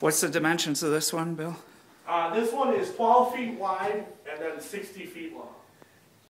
What's the dimensions of this one, Bill? Uh, this one is twelve feet wide and then sixty feet long.